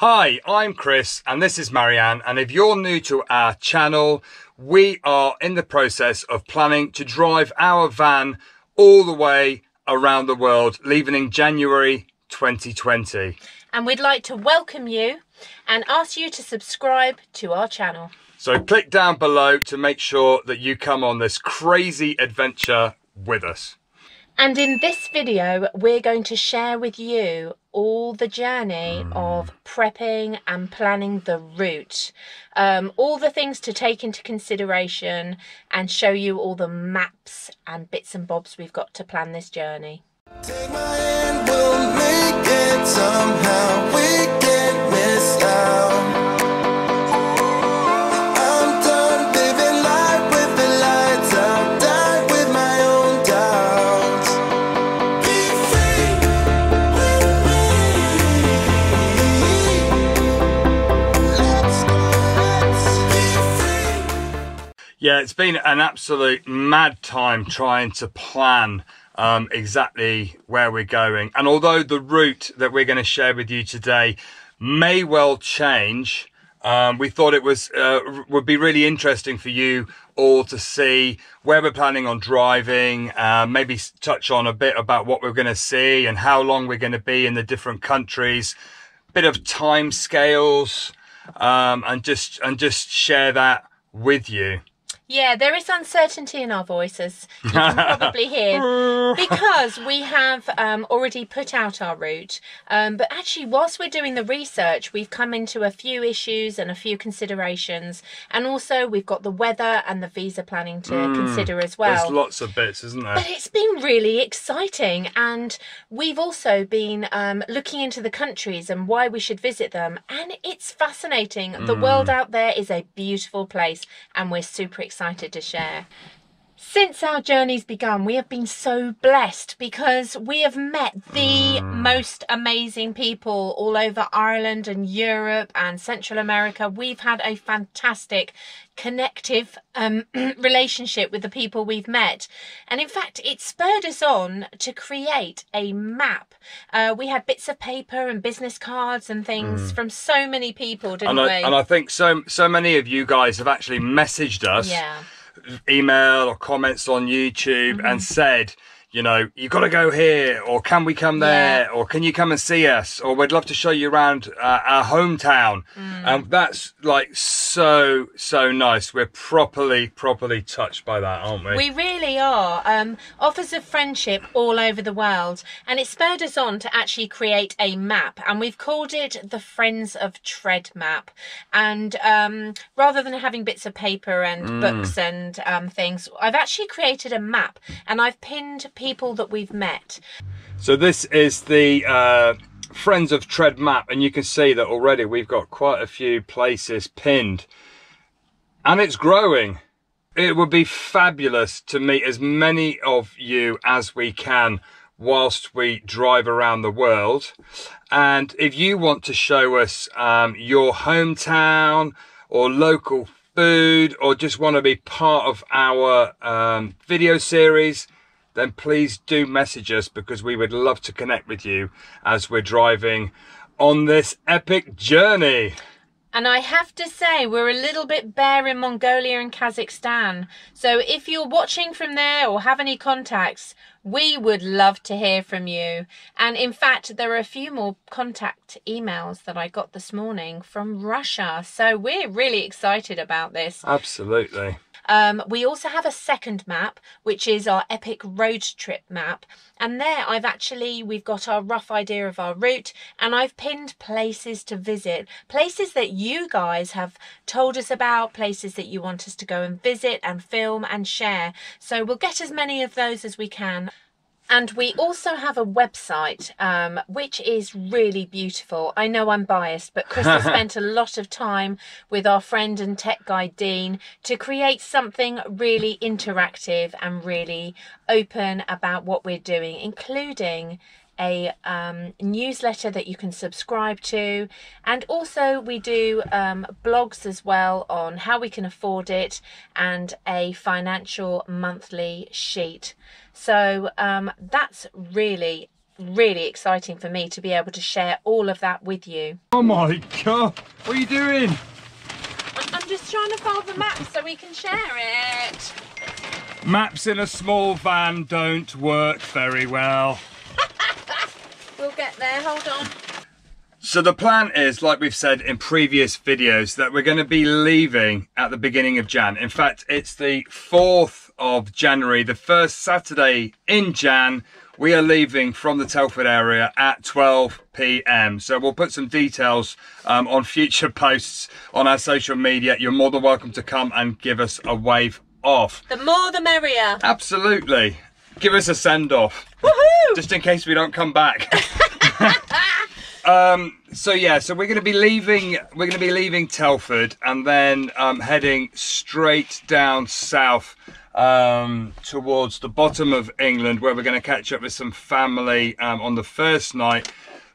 Hi, I'm Chris and this is Marianne. And if you're new to our channel, we are in the process of planning to drive our van all the way around the world, leaving in January 2020. And we'd like to welcome you and ask you to subscribe to our channel. So click down below to make sure that you come on this crazy adventure with us. And in this video, we're going to share with you all the journey mm. of prepping and planning the route. Um, all the things to take into consideration and show you all the maps and bits and bobs we've got to plan this journey. Yeah, it's been an absolute mad time trying to plan um, exactly where we're going. And although the route that we're going to share with you today may well change, um, we thought it was uh, would be really interesting for you all to see where we're planning on driving, uh, maybe touch on a bit about what we're going to see and how long we're going to be in the different countries, bit of time scales, um, and just and just share that with you. Yeah, there is uncertainty in our voices. You can probably hear because we have um, already put out our route. Um, but actually, whilst we're doing the research, we've come into a few issues and a few considerations, and also we've got the weather and the visa planning to mm, consider as well. There's lots of bits, isn't there? But it's been really exciting, and we've also been um, looking into the countries and why we should visit them, and it's fascinating. Mm. The world out there is a beautiful place, and we're super excited excited to share. Since our journey's begun, we have been so blessed because we have met the most amazing people all over Ireland and Europe and Central America. We've had a fantastic connective um, relationship with the people we've met. And in fact, it spurred us on to create a map. Uh, we had bits of paper and business cards and things mm. from so many people, didn't and we? I, and I think so, so many of you guys have actually messaged us. Yeah email or comments on YouTube mm-hmm. and said, you know, you got to go here, or can we come there, yeah. or can you come and see us, or we'd love to show you around uh, our hometown. Mm. And that's like so, so nice. We're properly, properly touched by that, aren't we? We really are. Um, offers of friendship all over the world. And it spurred us on to actually create a map. And we've called it the Friends of Tread map. And um, rather than having bits of paper and mm. books and um, things, I've actually created a map and I've pinned people that we've met. So this is the uh, Friends of Tread map and you can see that already we've got quite a few places pinned and it's growing. It would be fabulous to meet as many of you as we can whilst we drive around the world. And if you want to show us um, your hometown or local food or just want to be part of our um, video series, then please do message us because we would love to connect with you as we're driving on this epic journey. And I have to say, we're a little bit bare in Mongolia and Kazakhstan. So if you're watching from there or have any contacts, we would love to hear from you. And in fact, there are a few more contact emails that I got this morning from Russia. So we're really excited about this. Absolutely. Um, we also have a second map, which is our epic road trip map. And there I've actually, we've got our rough idea of our route and I've pinned places to visit, places that you guys have told us about, places that you want us to go and visit and film and share. So we'll get as many of those as we can. And we also have a website, um, which is really beautiful. I know I'm biased, but Chris has spent a lot of time with our friend and tech guy, Dean, to create something really interactive and really open about what we're doing, including a um, newsletter that you can subscribe to and also we do um, blogs as well on how we can afford it and a financial monthly sheet so um, that's really really exciting for me to be able to share all of that with you. Oh my god, what are you doing? I'm just trying to file the map so we can share it. Maps in a small van don't work very well. There, hold on. So the plan is, like we've said in previous videos, that we're going to be leaving at the beginning of Jan. In fact, it's the 4th of January, the first Saturday in Jan. We are leaving from the Telford area at 12 p.m. So we'll put some details um, on future posts on our social media. You're more than welcome to come and give us a wave off. The more the merrier. Absolutely. Give us a send off. Woohoo! Just in case we don't come back. um, so yeah, so we're going to be leaving. We're going to be leaving Telford and then um, heading straight down south um, towards the bottom of England, where we're going to catch up with some family um, on the first night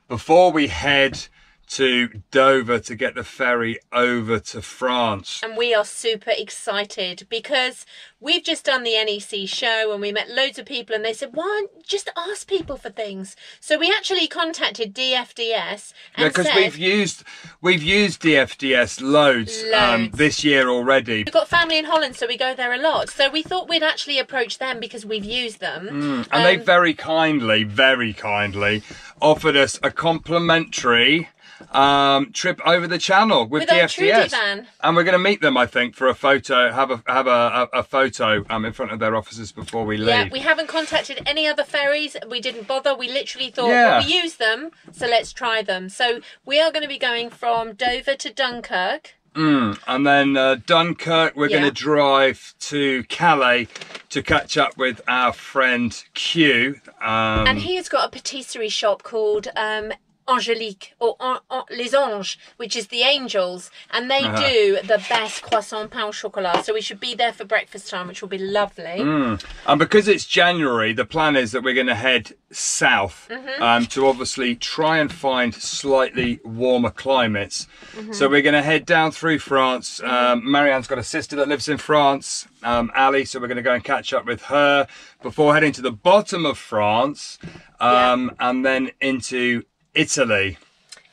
before we head to Dover to get the ferry over to France. and we are super excited because we've just done the NEC show and we met loads of people and they said, "Why don't just ask people for things?" So we actually contacted DFDS and because we've used we've used DFDS loads, Um, this year already. We've got family in Holland, so we go there a lot. So we thought we'd actually approach them because we've used them. And they Um, very kindly, very kindly offered us a complimentary um, trip over the channel with, With DFDS. And we're going to meet them, I think, for a photo, have a have a, a, a photo um, in front of their offices before we leave. Yeah, we haven't contacted any other ferries. We didn't bother. We literally thought, Yeah. well, we use them, so let's try them. So we are going to be going from Dover to Dunkirk. And then uh, Dunkirk, we're going to drive to Calais to catch up with our friend Q. Um, And he has got a patisserie shop called um, Angelique or An- An- Les Anges, which is the angels, and they Uh-huh. do the best croissant pain au chocolat. So we should be there for breakfast time, which will be lovely. Mm. And because it's January, the plan is that we're going to head south Mm-hmm. um, to obviously try and find slightly warmer climates. Mm-hmm. So we're going to head down through France. Um, Marianne's got a sister that lives in France, um, Ali, so we're going to go and catch up with her before heading to the bottom of France um, and then into Italy.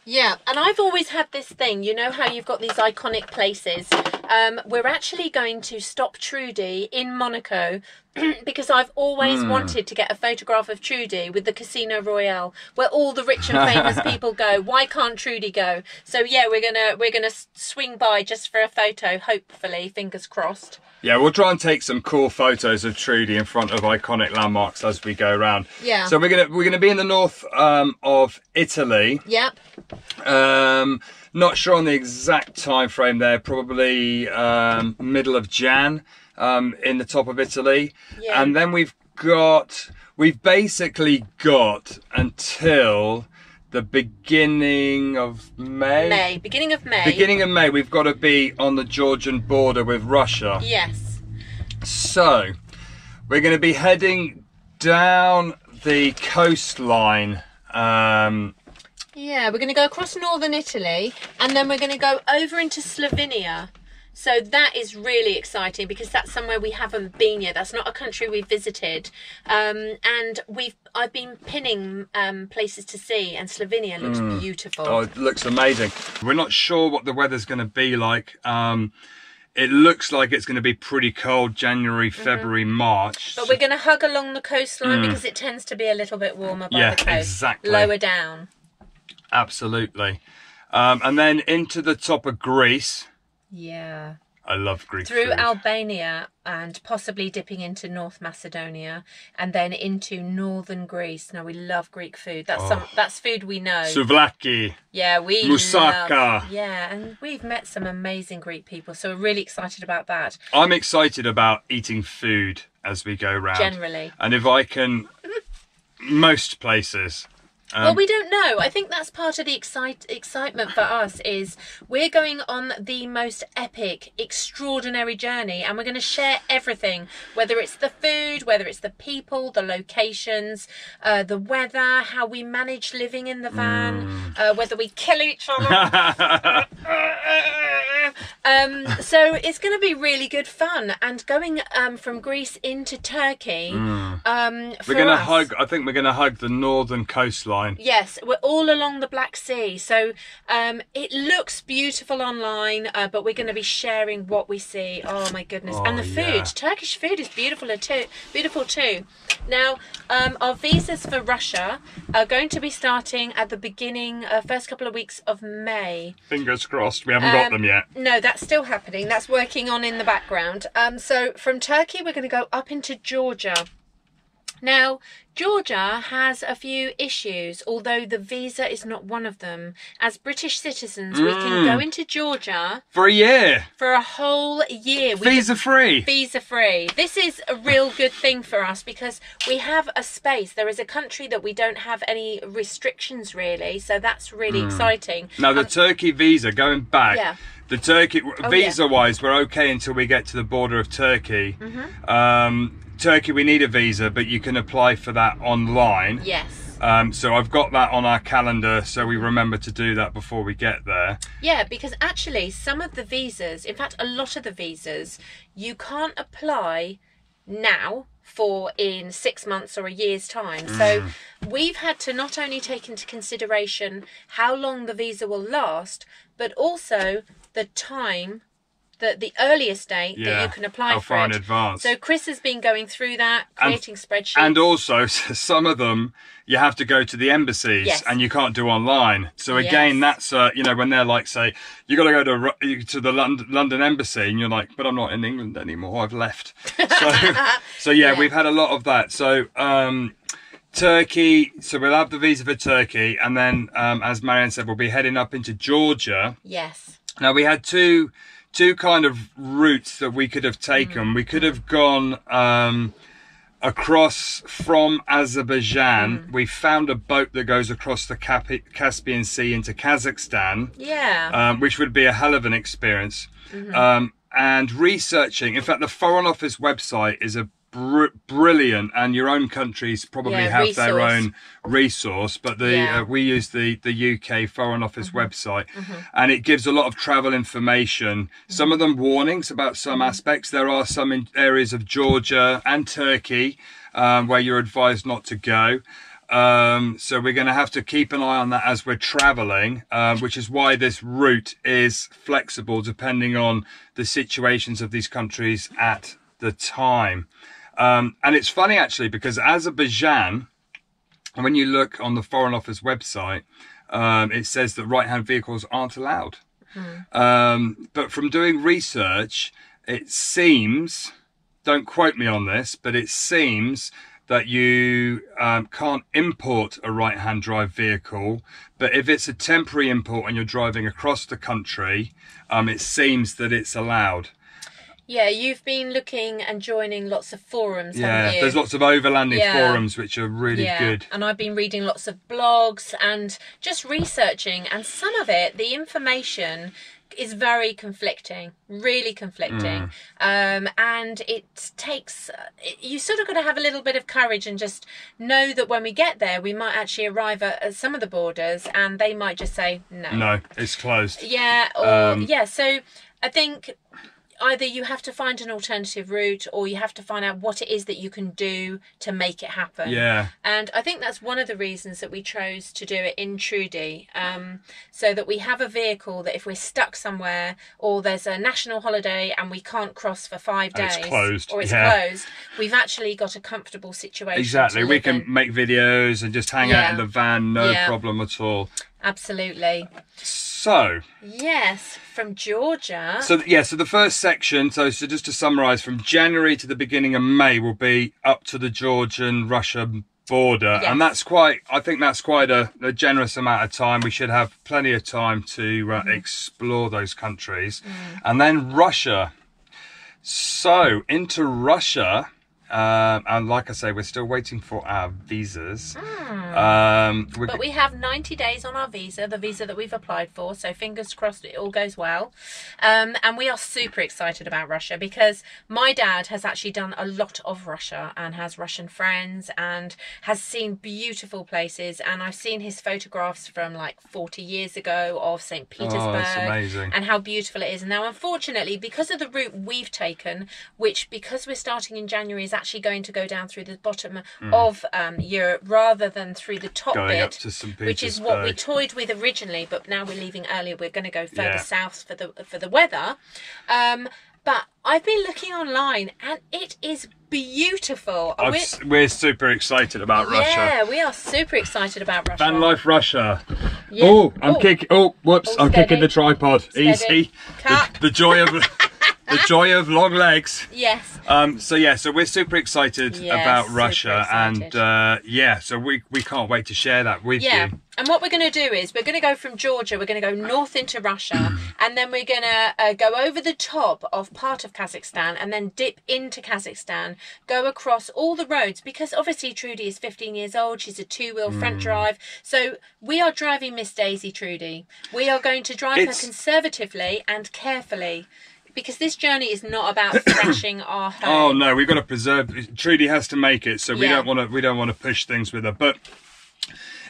Yeah, and I've always had this thing. You know how you've got these iconic places. Um, we're actually going to stop Trudy in Monaco because I've always Hmm. wanted to get a photograph of Trudy with the Casino Royale, where all the rich and famous people go. Why can't Trudy go? So yeah, we're gonna we're gonna swing by just for a photo. Hopefully, fingers crossed. Yeah, we'll try and take some cool photos of Trudy in front of iconic landmarks as we go around. Yeah. So we're gonna we're gonna be in the north um, of Italy. Yep. Um, not sure on the exact time frame there. Probably um, middle of Jan um, in the top of Italy, Yeah. and then we've got we've basically got until the beginning of May. May beginning of May. Beginning of May, we've got to be on the Georgian border with Russia. Yes. So, we're going to be heading down the coastline. Um, Yeah, we're going to go across northern Italy and then we're going to go over into Slovenia. So that is really exciting because that's somewhere we haven't been yet. That's not a country we've visited, um, and we've I've been pinning um, places to see, and Slovenia looks beautiful. oh, it looks amazing. We're not sure what the weather's going to be like. Um, it looks like it's going to be pretty cold January, February, March. Mm-hmm. but we're going to hug along the coastline because it tends to be a little bit warmer by Mm. Yeah, the coast, exactly. lower down. Absolutely. Um, and then into the top of Greece. Yeah. I love Greek through food. Albania and possibly dipping into North Macedonia and then into northern Greece. Now we love Greek food. That's some Oh. that's food we know. Souvlaki. yeah, we Moussaka. love- Yeah, and we've met some amazing Greek people, so we're really excited about that. I'm excited about eating food as we go round. Generally. And if I can, most places. Um, well, we don't know. I think that's part of the excite- excitement for us is we're going on the most epic, extraordinary journey, and we're going to share everything, whether it's the food, whether it's the people, the locations, uh, the weather, how we manage living in the van, Mm. uh, whether we kill each other. um, Um, so it's going to be really good fun. And going um, from Greece into Turkey, um, for Mm. We're gonna hug. I think we're gonna hug the northern coastline. Yes, we're all along the Black Sea, so um, it looks beautiful online. Uh, but we're going to be sharing what we see. Oh my goodness! and Oh, the food, yeah. Turkish food, is beautiful too. Beautiful too. Now, um, our visas for Russia are going to be starting at the beginning, uh, first couple of weeks of May. Fingers crossed. We haven't got Um, them yet. No, that's still happening. That's working on in the background. Um, so from Turkey, we're going to go up into Georgia. Now, Georgia has a few issues, although the visa is not one of them. As British citizens, we can go into Georgia For a year, for a whole year. We visa free. visa free. This is a real good thing for us because we have a space. There is a country that we don't have any restrictions really, so that's really exciting. Now the Turkey visa, going back, Yeah. the Turkey Oh, visa wise, we're okay until we get to the border of Turkey. Mm-hmm. Um, Turkey, we need a visa, but you can apply for that online. Yes. Um, so I've got that on our calendar, so we remember to do that before we get there. Yeah, because actually, some of the visas, in fact, a lot of the visas, you can't apply now for in six months or a year's time. So we've had to not only take into consideration how long the visa will last, but also the time. The, the earliest date that you can apply how for far in advance. So Chris has been going through that, And- creating spreadsheets. And also, some of them you have to go to the embassies, Yes. and you can't do online. So again, Yes. that's uh, you know when they're like, say, you've got to go to to the London, London embassy, and you're like, but I'm not in England anymore. I've left. So, so yeah, Yeah. we've had a lot of that. So. um Turkey, so we'll have the visa for Turkey, and then, um, as Marianne said, we'll be heading up into Georgia. yes. Now we had two two kind of routes that we could have taken. We could have gone um, across from Azerbaijan. We found a boat that goes across the Caspian Sea into Kazakhstan, Yeah. um, which would be a hell of an experience. Mm-hmm. Um, and researching, in fact, the Foreign Office website is a br- brilliant, and your own countries probably Yeah, have their own resource. But the Yeah. uh, we use the the UK Foreign Office Mm-hmm. website, and it gives a lot of travel information. Some of them warnings about some Mm-hmm. aspects. There are some in areas of Georgia and Turkey um, where you're advised not to go. Um, so we're going to have to keep an eye on that as we're traveling, um, which is why this route is flexible depending on the situations of these countries at the time. Um, and it's funny actually because Azerbaijan, when you look on the Foreign Office website, um, it says that right-hand vehicles aren't allowed. Um, but from doing research, it seems, don't quote me on this, but it seems that you um, can't import a right-hand drive vehicle. But if it's a temporary import and you're driving across the country, um, it seems that it's allowed. Yeah, you've been looking and joining lots of forums, Yeah, haven't you? there's lots of overlanding Yeah. forums which are really good. And I've been reading lots of blogs and just researching, and some of it, the information is very conflicting, really conflicting. Mm. Um, and it takes, you sort of got to have a little bit of courage and just know that when we get there, we might actually arrive at, at some of the borders and they might just say no. No, it's closed. Yeah, or Um, yeah. So I think either you have to find an alternative route or you have to find out what it is that you can do to make it happen. Yeah. And I think that's one of the reasons that we chose to do it in Trudy, um, so that we have a vehicle that if we're stuck somewhere or there's a national holiday and we can't cross for five days it's closed, or it's yeah. closed, we've actually got a comfortable situation. Exactly. We can in. make videos and just hang out in the van, no Yeah. problem at all. Absolutely. So, Yes, from Georgia. so yeah, so the first section, so, so just to summarize, from January to the beginning of May will be up to the Georgian Russian border. Yes. And that's quite, I think that's quite a, a generous amount of time. We should have plenty of time to uh, explore those countries. And then Russia. So, into Russia, Um, and like I say, we're still waiting for our visas. Um, Hmm. But we have 90 days on our visa, the visa that we've applied for. So fingers crossed it all goes well. Um, and we are super excited about Russia because my dad has actually done a lot of Russia and has Russian friends and has seen beautiful places. And I've seen his photographs from like 40 years ago of St. Petersburg Oh, and how beautiful it is. And now, unfortunately, because of the route we've taken, which because we're starting in January is actually going to go down through the bottom of um, Europe rather than through the top. Going bit, up to St. which is what we toyed with originally. But now we're leaving earlier. We're going to go further Yeah. south for the for the weather. Um, but I've been looking online, and it is beautiful. We're- we're super excited about Russia. Yeah, we are super excited about Russia. Van Life Russia. Yeah. Oh, I'm Oh. kicking. Oh, whoops! Oh, I'm kicking the tripod. Steady. Easy. The, the joy of the joy of long legs. Yes. Um, so yeah, so we're super excited Yeah, about Russia, excited. and uh, yeah, so we we can't wait to share that with Yeah. you. And what we're going to do is we're going to go from Georgia, we're going to go north into Russia, and then we're going to uh, go over the top of part of Kazakhstan and then dip into Kazakhstan, go across all the roads because obviously Trudy is 15 years old, she's a two wheel Mm. front drive. So we are driving Miss Daisy Trudy. We are going to drive It's- her conservatively and carefully. Because this journey is not about thrashing our home. Oh no, we've got to preserve. Trudy has to make it, so we Yeah. don't want to. We don't want to push things with her, but.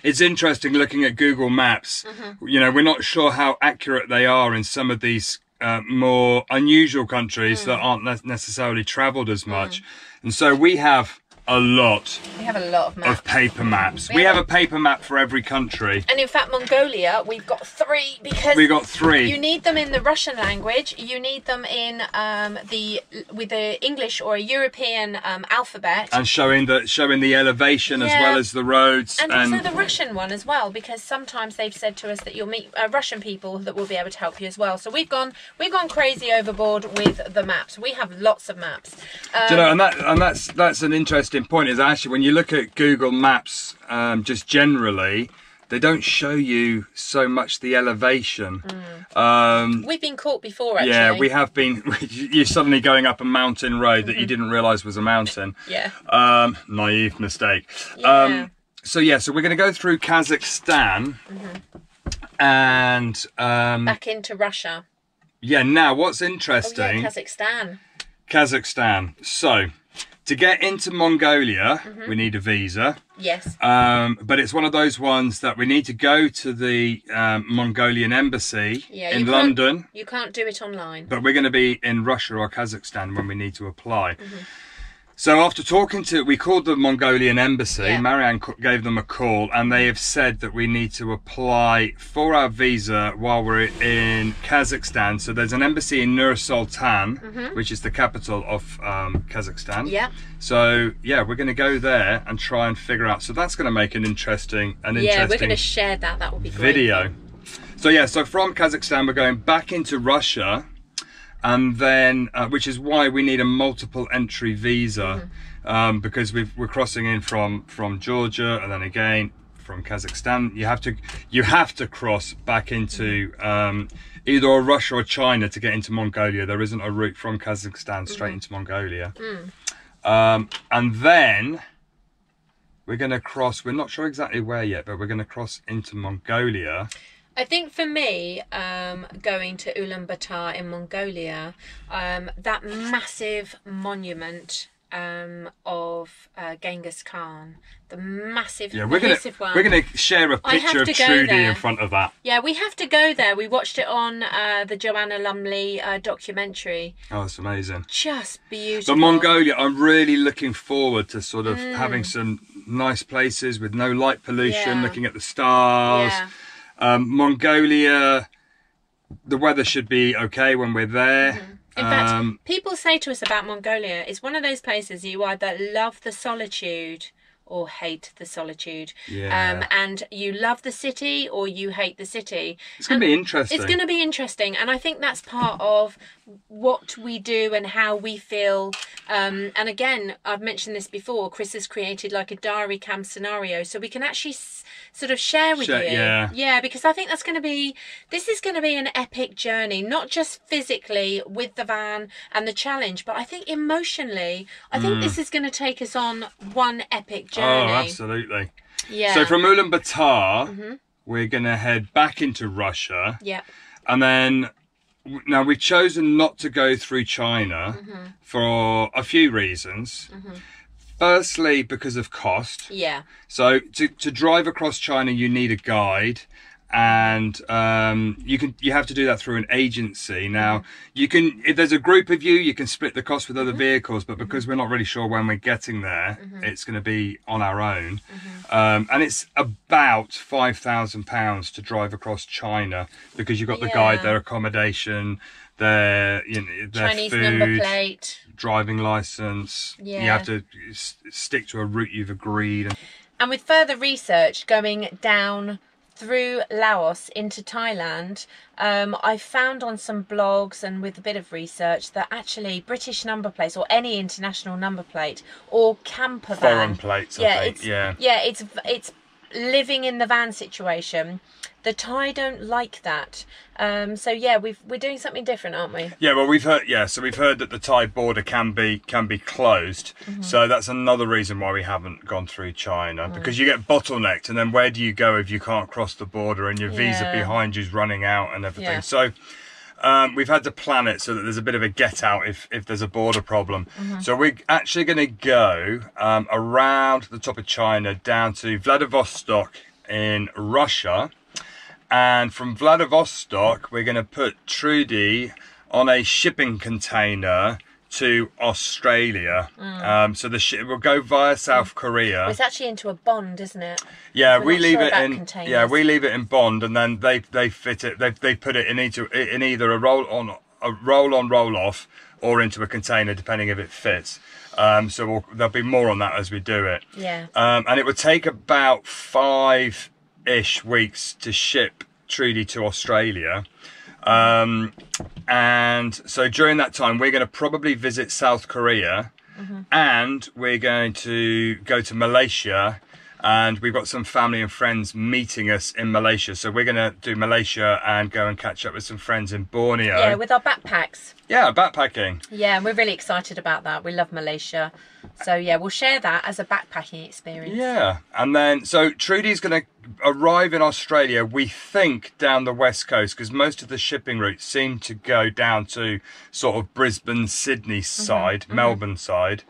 It's interesting looking at Google Maps. Mm-hmm. You know, we're not sure how accurate they are in some of these uh, more unusual countries Mm. that aren't ne- necessarily travelled as much. And so we have a lot We have a lot of maps. of paper maps. We Yeah. have a paper map for every country. And in fact, Mongolia, we've got three because We got three. You need them in the Russian language. You need them in um, the with the English or a European um, alphabet. and showing the showing the elevation as well as the roads and also the Russian one as well, because sometimes they've said to us that you'll meet uh, Russian people that will be able to help you as well. So we've gone we've gone crazy overboard with the maps. We have lots of maps. Um, Do you know, and that and that's that's an interesting point. Is actually when you look at Google Maps, um, just generally, they don't show you so much the elevation. Um, we've been caught before, actually. yeah, we have been. You're suddenly going up a mountain road that you didn't realise was a mountain. Yeah. Um, naive mistake. Yeah. Um, so yeah, so we're going to go through Kazakhstan, and um, Back into Russia. yeah. Now, what's Oh yeah, interesting? Kazakhstan. Kazakhstan. So, to get into Mongolia, Mm-hmm. we need a visa. Yes. Um, but it's one of those ones that we need to go to the um, Mongolian embassy Yeah, in London. You can't do it online. But we're going to be in Russia or Kazakhstan when we need to apply. Mm-hmm. So after talking to, we called the Mongolian embassy. Yeah. Marianne gave them a call, and they have said that we need to apply for our visa while we're in Kazakhstan. So there's an embassy in Nur Sultan, which is the capital of um, Kazakhstan. Yeah. So yeah, we're going to go there and try and figure out. So that's going to make an interesting, an Yeah, we're interesting going to share that. That will be great. video. So yeah, so from Kazakhstan we're going back into Russia, and then uh, which is why we need a multiple entry visa um, because we've, we're crossing in from from Georgia and then again from Kazakhstan. You have to you have to cross back into um, either Russia or China to get into Mongolia. There isn't a route from Kazakhstan straight into Mongolia. Um, and then we're going to cross. We're not sure exactly where yet, but we're going to cross into Mongolia. I think for me, um, going to Ulaanbaatar in Mongolia, um, that massive monument um, of uh, Genghis Khan, the massive, Yeah, we're gonna one. we're gonna share a picture of Trudy there. in front of that. Yeah, we have to go there. We watched it on uh, the Joanna Lumley uh, documentary. Oh, it's amazing. Just beautiful. But Mongolia, I'm really looking forward to sort of Mm. having some nice places with no light pollution, Yeah. looking at the stars. Yeah. Um, Mongolia, the weather should be okay when we're there. Mm-hmm. In fact, Um, people say to us about Mongolia, it's one of those places you either love the solitude or hate the solitude. Yeah. Um, and you love the city or you hate the city. it's going to be interesting. It's going to be interesting, and I think that's part of what we do and how we feel. Um, and again, I've mentioned this before. Chris has created like a diary cam scenario, so we can actually sort of share with Share- you. yeah. Yeah, because I think that's going to be this is going to be an epic journey, not just physically with the van and the challenge, but I think emotionally, I think mm. this is going to take us on one epic oh, journey. Oh, absolutely. Yeah. So from Ulaanbaatar, mm-hmm. we're going to head back into Russia. yeah. And then, now we've chosen not to go through China Mm-hmm. for a few reasons. Mm-hmm. Firstly, because of cost. Yeah. So to, to drive across China, you need a guide, and um, you can you have to do that through an agency. Now mm-hmm. you can if there's a group of you, you can split the cost with other mm-hmm. vehicles, but because mm-hmm. we're not really sure when we're getting there, it's going to be on our own, um, and it's about five thousand pounds to drive across China because you've got the guide, Yeah. their accommodation, their you know their Chinese food number plate. driving license. Yeah. You have to stick to a route you've agreed. And with further research going down through Laos into Thailand, um, I found on some blogs and with a bit of research that actually British number plates or any international number plate or camper van, Foreign plates, yeah, it's, yeah. yeah, it's it's living in the van situation. The Thai don't like that, um, so yeah, we've we're doing something different, aren't we? yeah, well, we've heard. Yeah, so we've heard that the Thai border can be can be closed. Mm-hmm. So that's another reason why we haven't gone through China Mm. because you get bottlenecked, and then where do you go if you can't cross the border and your visa Yeah. behind you's running out and everything? Yeah. So. Um, we've had to plan it so that there's a bit of a get out if, if there's a border problem. Mm-hmm. So we're actually going to go um, around the top of China down to Vladivostok in Russia. And from Vladivostok, we're going to put Trudy on a shipping container to Australia. Mm. Um, so the ship will go via South Korea. It's actually into a bond, isn't it? Yeah, we leave sure it in. containers. Yeah, we leave it in Bond, and then they they fit it. They they put it in either in either a roll on a roll on roll off or into a container, depending if it fits. Um, so we'll, there'll be more on that as we do it. Yeah. Um, and it would take about five ish weeks to ship Trudy to Australia. Um, and so during that time, we're going to probably visit South Korea mm-hmm. and we're going to go to Malaysia. And we've got some family and friends meeting us in Malaysia. So we're going to do Malaysia and go and catch up with some friends in Borneo. Yeah, with our backpacks. yeah, backpacking. Yeah, and we're really excited about that. We love Malaysia. So yeah, we'll share that as a backpacking experience. Yeah, and then so Trudy's going to arrive in Australia. We think down the west coast because most of the shipping routes seem to go down to sort of Brisbane, Sydney side, Melbourne side,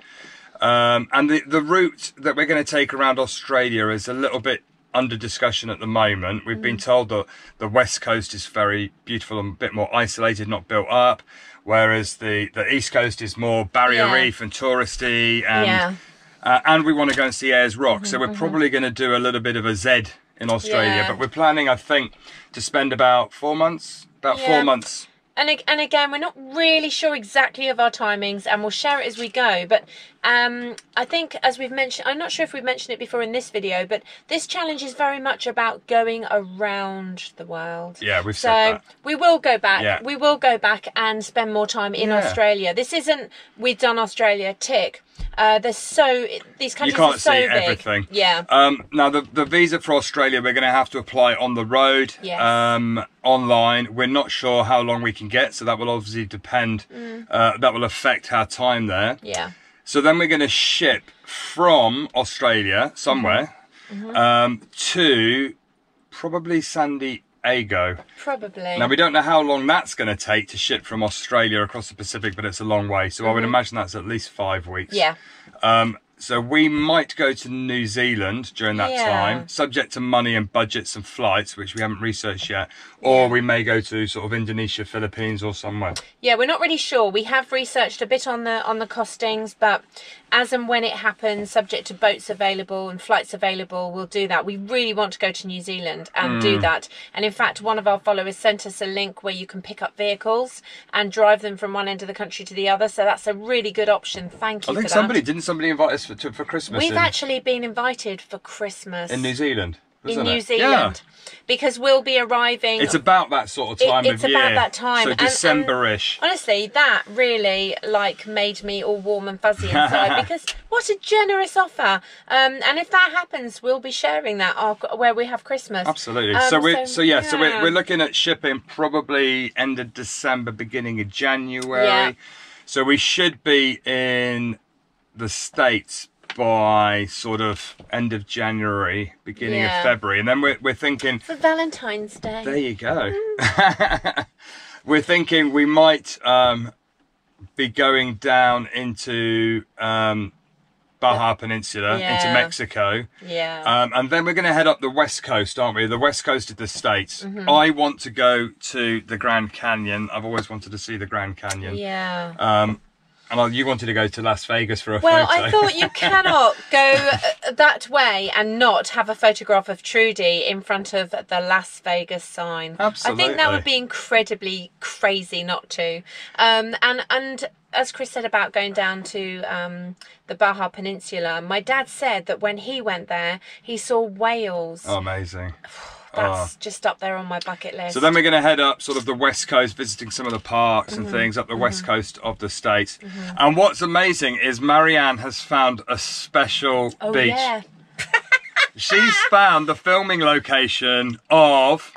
um, and the the route that we're going to take around Australia is a little bit under discussion at the moment. We've been mm. told that the west coast is very beautiful and a bit more isolated, not built up. Whereas the, the east coast is more barrier Yeah. reef and touristy and Yeah. uh, and we want to go and see Ayers Rock. so mm-hmm, we're mm-hmm. probably going to do a little bit of a Z in Australia, Yeah. but we're planning, I think, to spend about four months. About four months. And and again, we're not really sure exactly of our timings, and we'll share it as we go. But um, I think, as we've mentioned, I'm not sure if we've mentioned it before in this video, but this challenge is very much about going around the world. Yeah, we've So said that. we will go back. Yeah. We will go back and spend more time in Yeah. Australia. This isn't we've done Australia tick. Uh, there's so these countries You can't are so see big. everything. Yeah. Um, now the the visa for Australia, we're going to have to apply on the road, Yes. um, online. We're not sure how long we can get, so that will obviously depend. Mm. Uh, that will affect our time there. yeah. So then we're going to ship from Australia somewhere Mm-hmm. um, to probably San Probably. Now we don't know how long that's going to take to ship from Australia across the Pacific, but it's a long way. So I would imagine that's at least five weeks. Mm-hmm. yeah. Um, so we might go to New Zealand during that Yeah. time, subject to money and budgets and flights, which we haven't researched yet. Or Yeah. we may go to sort of Indonesia, Philippines, or somewhere. Yeah, we're not really sure. We have researched a bit on the on the costings, but as and when it happens, subject to boats available and flights available, we'll do that. We really want to go to New Zealand and Mm. do that. And in fact, one of our followers sent us a link where you can pick up vehicles and drive them from one end of the country to the other. So that's a really good option. Thank you I think somebody didn't somebody invite us for, to, for Christmas We've in, actually been invited for Christmas. in New Zealand. in New it? Zealand because we'll be arriving. It's about that sort of It- time it's of year. about that time, So and- and- December-ish. Honestly, that really like made me all warm and fuzzy inside because what a generous offer. Um, and if that happens, we'll be sharing that where we have Christmas. Absolutely. Um, so we so yeah, so we're, we're looking at shipping probably end of December, beginning of January. Yeah. So we should be in the States by sort of end of January, beginning Yeah. of February. And then we're we're thinking for Valentine's Day. there you go. we're thinking we might um, be going down into um, Baja Peninsula, into Mexico. yeah. Um, and then we're going to head up the west coast, aren't we? The west coast of the states. Mm-hmm. I want to go to the Grand Canyon. I've always wanted to see the Grand Canyon. yeah. Um, and you wanted to go to Las Vegas for a Well, photo. Well, I thought you cannot go uh, that way and not have a photograph of Trudy in front of the Las Vegas sign. Absolutely. I think that would be incredibly crazy not to. Um, and and as Chris said about going down to um, the Baja Peninsula, my dad said that when he went there, he saw whales. Oh, amazing. That's ah. just up there on my bucket list. So then we're going to head up sort of the west coast, visiting some of the parks and mm-hmm. things up the mm-hmm. west coast of the states. Mm-hmm. And what's amazing is Marianne has found a special oh beach. yeah, She's found the filming location of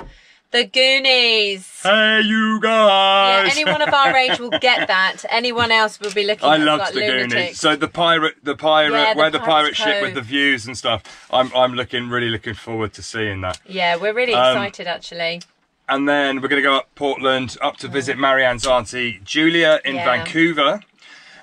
the Goonies. Hey You guys. Yeah, anyone of our age will get that. Anyone else will be looking I loved like the lunatics. Goonies. So the pirate, the pirate, Yeah, the where the pirate ship with the views and stuff. I'm, I'm looking really looking forward to seeing that. Yeah, we're really Um, excited actually. And then we're going to go up Portland, up to visit Marianne's auntie Julia in Yeah. Vancouver.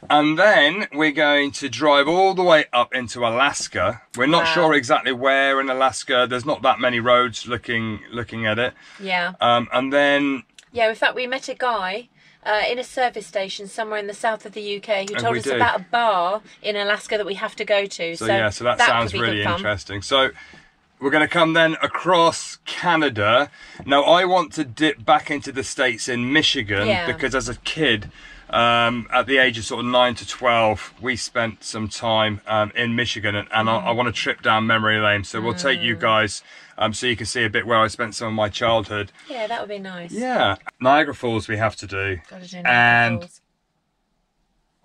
And then we're going to drive all the way up into Alaska. We're not Wow. sure exactly where in Alaska. There's not that many roads looking looking at it. Yeah. Um, and then Yeah, in fact, we met a guy uh, in a service station somewhere in the south of the UK who told us did. about a bar in Alaska that we have to go to. So, yeah, so that, could sounds really interesting. So we're going to come then across Canada. Now I want to dip back into the states in Michigan Yeah. because as a kid, um, at the age of sort of nine to twelve, we spent some time um, in Michigan, and, and I, I want to trip down memory lane. So we'll take you guys. Um, so you can see a bit where I spent some of my childhood. Yeah, that would be nice. Yeah, Niagara Falls we have to do. Gotta do And- Falls.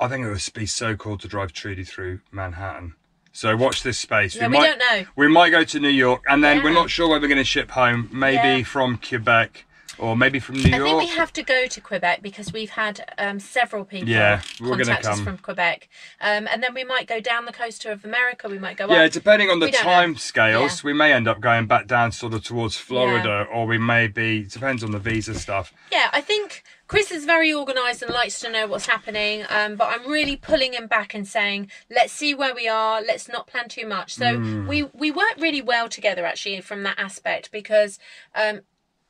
I think it would be so cool to drive Trudy through Manhattan. So watch this space. Yeah, we might, don't know. We might go to New York, and then we're not sure where we're going to ship home. Maybe Yeah. from Quebec, or maybe from New I York. I think we have to go to Quebec because we've had um, several people Yeah, contact us from Quebec, um, and then we might go down the coast of America. We might go yeah, up. depending on the We time scales, Yeah. we may end up going back down sort of towards Florida, or we may be depends on the visa stuff. Yeah, I think Chris is very organised and likes to know what's happening. Um, but I'm really pulling him back and saying, let's see where we are. Let's not plan too much. So Hmm. we we work really well together actually from that aspect because um,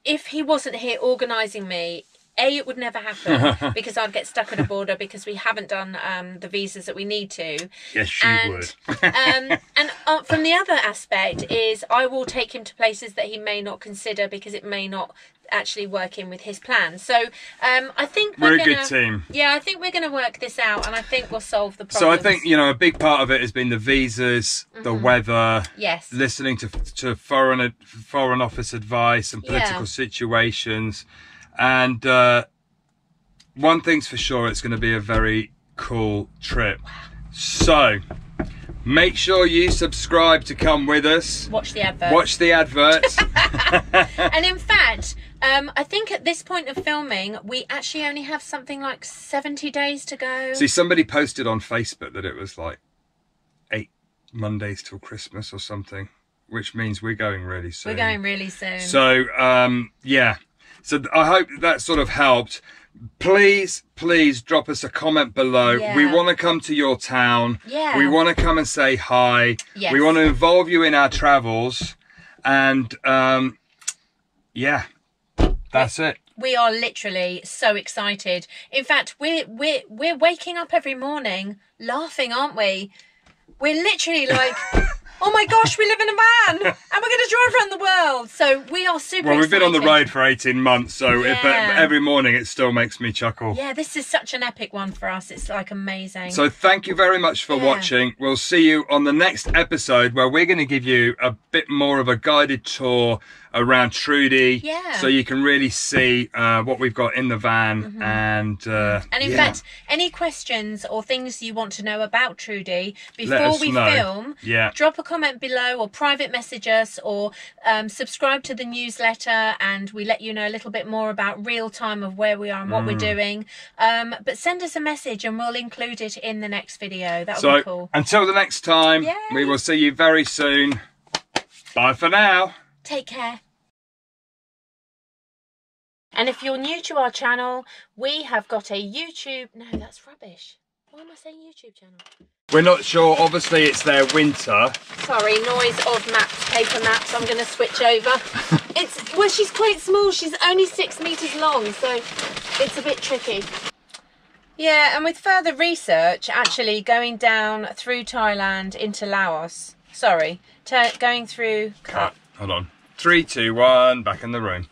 if he wasn't here organising me. A, it would never happen because I'd get stuck at a border because we haven't done um, the visas that we need to. Yes, you and would. um, and uh, from the other aspect is I will take him to places that he may not consider because it may not actually working with his plans. So um, I think we're, We're a gonna, good team. Yeah, I think we're going to work this out, and I think we'll solve the problem. So. I think you know a big part of it has been the visas, the Mm-hmm. weather, yes, listening to to foreign foreign office advice and political Yeah. situations, and uh, one thing's for sure, it's going to be a very cool trip. So make sure you subscribe to come with us. watch the advert. Watch the adverts. and in fact. Um, I think at this point of filming, we actually only have something like 70 days to go. See, somebody posted on Facebook that it was like eight Mondays till Christmas or something, which means we're going really soon. We're going really soon. So um, yeah, so I hope that sort of helped. Please, please drop us a comment below. Yeah. We want to come to your town. Yeah. We want to come and say hi. Yes. We want to involve you in our travels, and um, yeah, that's it. we are literally so excited. In fact, we're we're we're waking up every morning laughing, aren't we? We're literally like oh my gosh, we live in a van and we're going to drive around the world. So we are super Well, we've been on the road for 18 months, so it, but every morning it still makes me chuckle. Yeah, this is such an epic one for us. It's like amazing. So thank you very much for Yeah. watching. We'll see you on the next episode where we're going to give you a bit more of a guided tour around Trudy. Yeah. So you can really see uh, what we've got in the van and uh, And in yeah. fact, any questions or things you want to know about Trudy before we know. film, Yeah. drop a comment below or private message us or um, subscribe to the newsletter and we let you know a little bit more about real time of where we are and what Mm. we're doing. Um, but send us a message and we'll include it in the next video. That would So be cool. until the next time, Yay. we will see you very soon. Bye for now. Take care. And if you're new to our channel, we have got a YouTube. No, that's rubbish. Why am I saying YouTube channel? We're not sure. Obviously, it's their winter. Sorry, noise of maps, paper maps. I'm going to switch over. it's well, she's quite small. She's only six meters long, so it's a bit tricky. Yeah, and with further research, actually going down through Thailand into Laos. Sorry, going through. Cut. Hold on. Three, two, one. Back in the room.